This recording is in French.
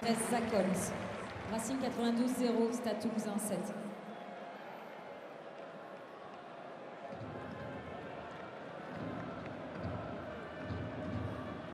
13 Zacols. Racing 92 0, Stade Toulousain 7.